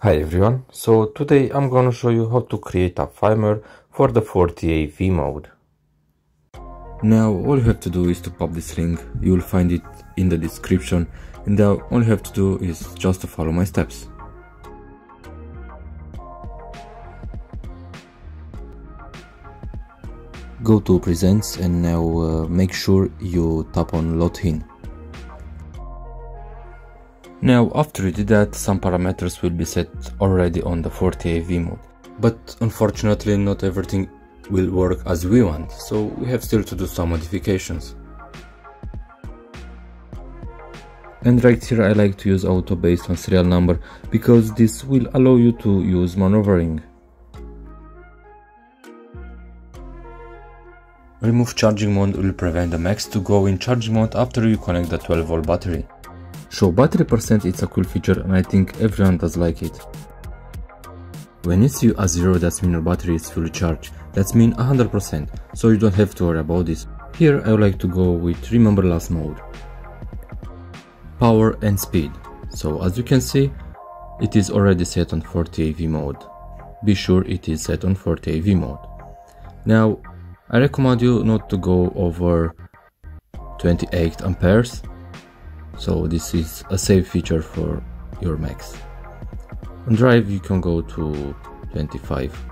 Hi everyone, so today I'm gonna show you how to create a firmware for the 48V mode. Now all you have to do is to pop this link, you will find it in the description and now all you have to do is just to follow my steps. Go to presents and now uh, make sure you tap on load in. Now after you did that some parameters will be set already on the 48V mode. But unfortunately not everything will work as we want, so we have still to do some modifications. And right here I like to use auto based on serial number because this will allow you to use maneuvering. Remove charging mode will prevent the max to go in charging mode after you connect the 12 volt battery. Show battery percent it's a cool feature and I think everyone does like it. When you see a zero that means your battery is fully charged, that means 100%, so you don't have to worry about this. Here I would like to go with remember last mode. Power and speed. So as you can see, it is already set on 48V mode. Be sure it is set on 48V mode. Now I recommend you not to go over 28 amperes so this is a safe feature for your Max. On drive you can go to 25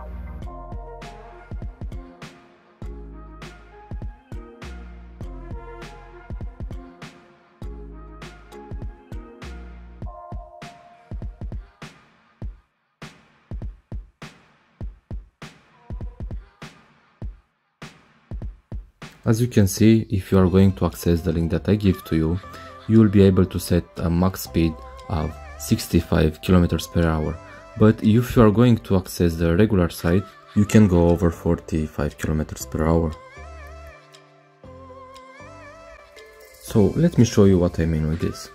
As you can see, if you are going to access the link that I give to you, you will be able to set a max speed of 65 km per hour. But if you are going to access the regular site, you can go over 45 km per hour. So let me show you what I mean with this.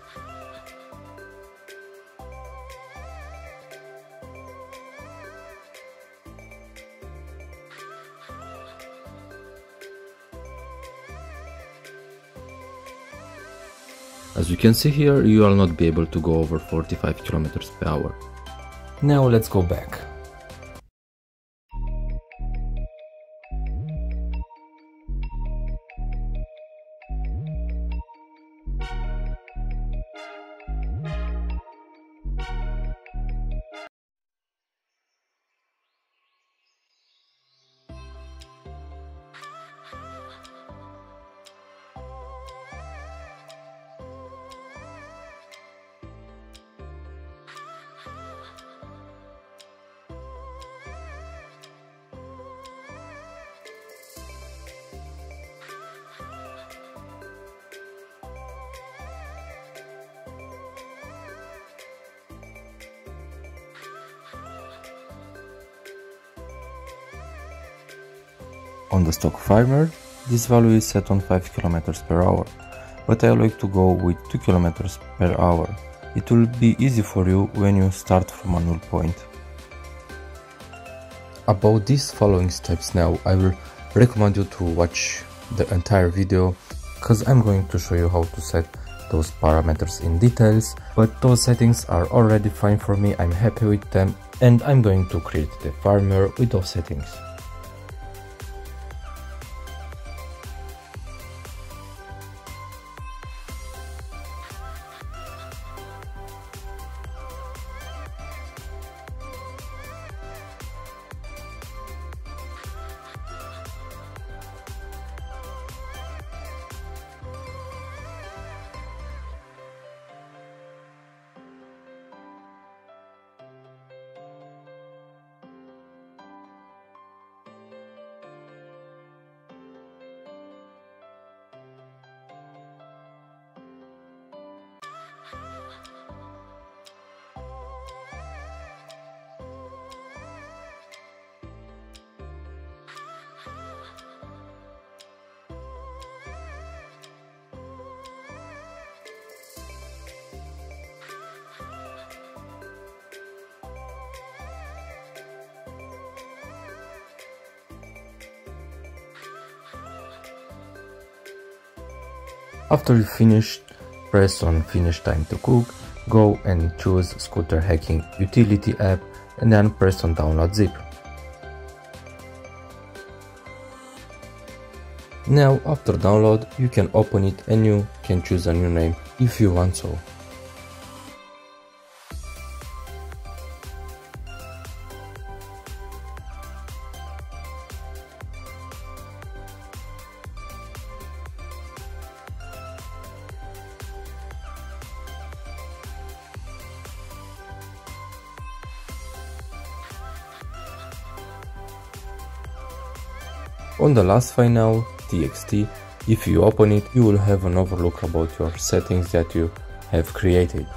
As you can see here, you will not be able to go over 45 km per hour. Now let's go back. On the stock firmware, this value is set on 5 km per hour, but I like to go with 2 km per hour. It will be easy for you when you start from a null point. About these following steps now, I will recommend you to watch the entire video because I'm going to show you how to set those parameters in details, but those settings are already fine for me, I'm happy with them and I'm going to create the firmware with those settings. After you finish, press on finish time to cook go and choose scooter hacking utility app and then press on download zip. Now after download you can open it and you can choose a new name if you want so. On the last file now, txt, if you open it, you will have an overlook about your settings that you have created.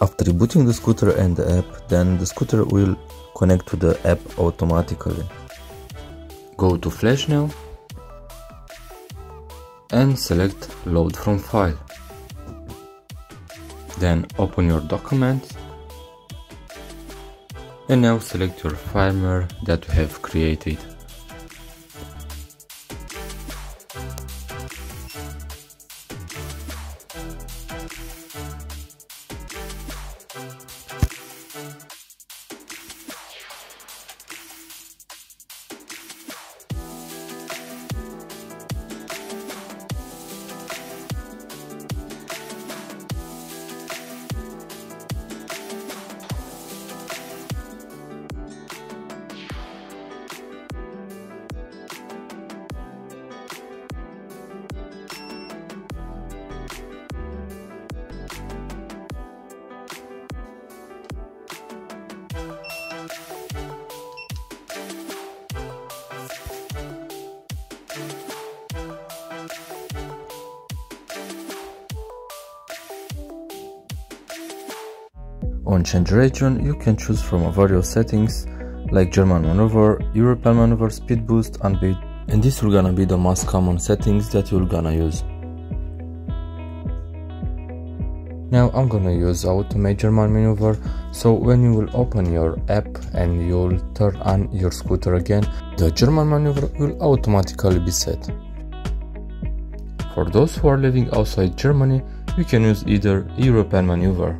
After rebooting the scooter and the app, then the scooter will connect to the app automatically. Go to Flash now and select load from file. Then open your document and now select your firmware that you have created. On change region, you can choose from various settings like German maneuver, European maneuver, speed boost, and beat. And these are gonna be the most common settings that you're gonna use. Now I'm gonna use automate German maneuver, so when you will open your app and you'll turn on your scooter again, the German maneuver will automatically be set. For those who are living outside Germany, you can use either European maneuver.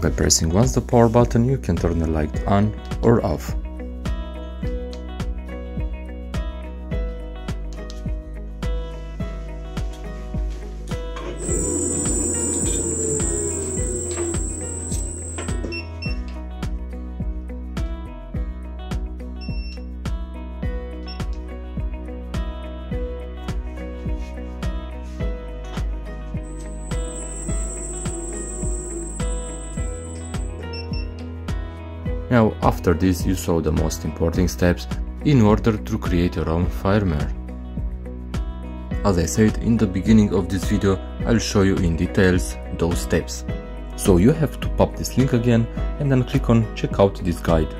By pressing once the power button you can turn the light on or off. Now after this you saw the most important steps in order to create your own firmware. As I said in the beginning of this video, I'll show you in details those steps. So you have to pop this link again and then click on check out this guide.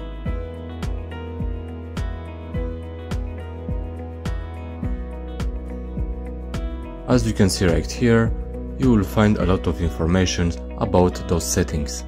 As you can see right here, you will find a lot of information about those settings.